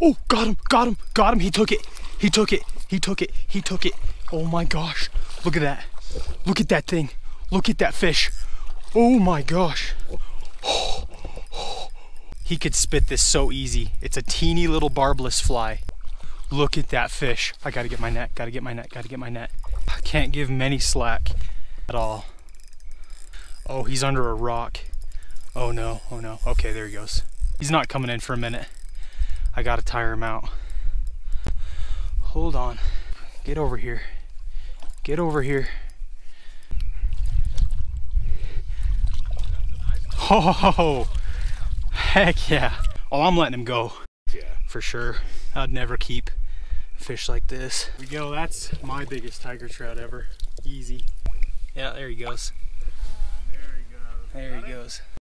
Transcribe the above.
Oh, got him, got him, got him. He took it. He took it. He took it. He took it. Oh my gosh. Look at that. Look at that thing. Look at that fish. Oh my gosh. He could spit this so easy. It's a teeny little barbless fly. Look at that fish. I gotta get my net, gotta get my net, gotta get my net. I can't give many slack at all. Oh, he's under a rock. Oh no, oh no. Okay, there he goes. He's not coming in for a minute. I gotta tire him out. Hold on. Get over here. Get over here. Oh, heck yeah. Oh, I'm letting him go. Yeah. For sure. I'd never keep fish like this. Here we go. That's my biggest tiger trout ever. Easy. Yeah, there he goes. There he goes. There he goes.